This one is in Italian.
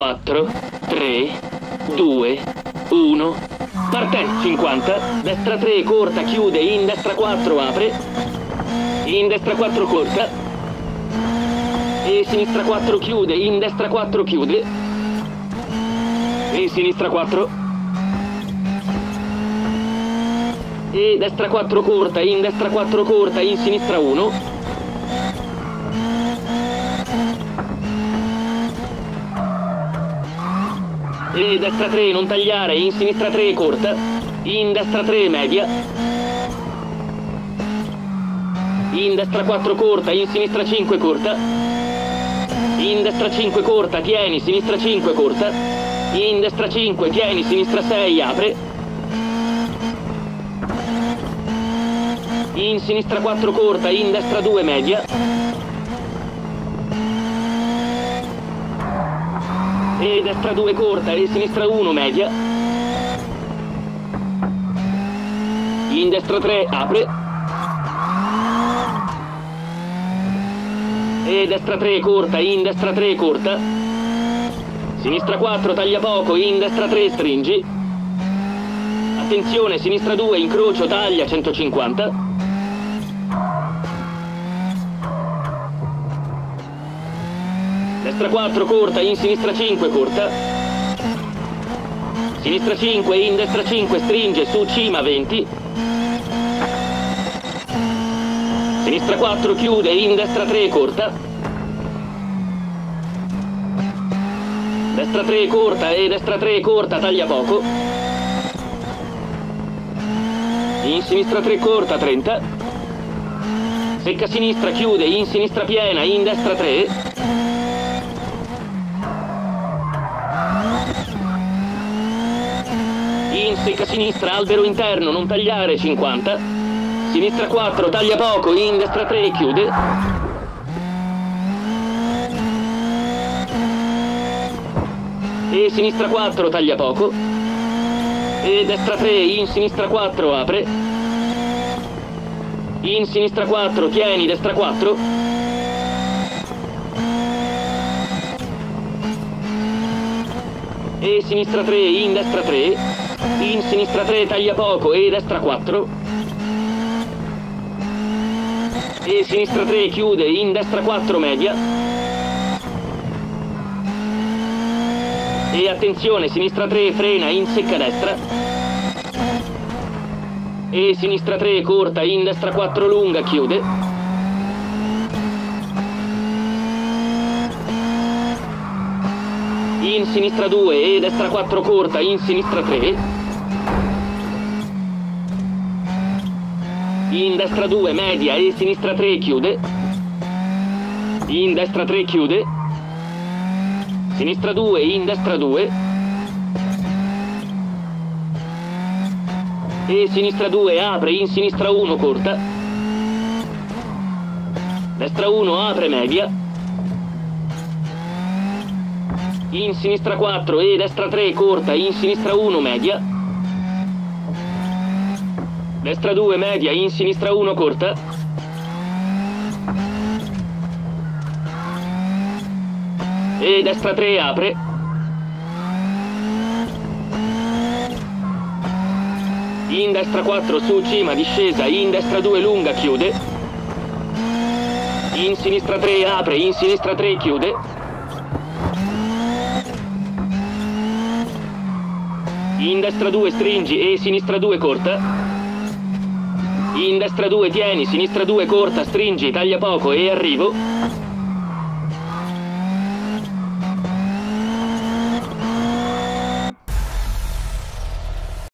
4, 3, 2, 1. Partenza 50, destra 3 corta, chiude, in destra 4 apre, in destra 4 corta, e sinistra 4 chiude, in destra 4 chiude, e sinistra 4, e destra 4 corta, in destra 4 corta, in sinistra 1, E destra 3 non tagliare, in sinistra 3 corta, in destra 3 media, in destra 4 corta, in sinistra 5 corta, in destra 5 corta, tieni, sinistra 5 corta, in destra 5, tieni, sinistra 6, apre, in sinistra 4 corta, in destra 2 media, e destra 2 corta e sinistra 1 media. In destra 3 apre. E destra 3 corta, in destra 3 corta. Sinistra 4 taglia poco, in destra 3 stringi. Attenzione, sinistra 2 incrocio taglia 150. Destra 4 corta, in sinistra 5 corta. Sinistra 5, in destra 5 stringe su cima 20. Sinistra 4 chiude, in destra 3 corta. Destra 3 corta e destra 3 corta, taglia poco. In sinistra 3 corta, 30. Secca sinistra, chiude, in sinistra piena, in destra 3. in secca sinistra, albero interno, non tagliare, 50. Sinistra 4, taglia poco, in destra 3, chiude. E sinistra 4, taglia poco. E destra 3, in sinistra 4, apre. In sinistra 4, tieni, destra 4. E sinistra 3, in destra 3 in sinistra 3 taglia poco e destra 4 e sinistra 3 chiude in destra 4 media. E attenzione sinistra 3 frena in secca destra. E sinistra 3 corta in destra 4 lunga chiude in sinistra 2 e destra 4 corta, in sinistra 3. In destra 2 media e sinistra 3 chiude. In destra 3 chiude. Sinistra 2, in destra 2. E sinistra 2 apre, in sinistra 1 corta. Destra 1 apre media in sinistra 4 e destra 3 corta, in sinistra 1 media. Destra 2 media, in sinistra 1 corta. E destra 3 apre. In destra 4 su cima discesa, in destra 2 lunga chiude. In sinistra 3 apre, in sinistra 3 chiude. In destra 2 stringi e sinistra 2 corta. In destra 2 tieni, sinistra 2 corta, stringi, taglia poco e arrivo.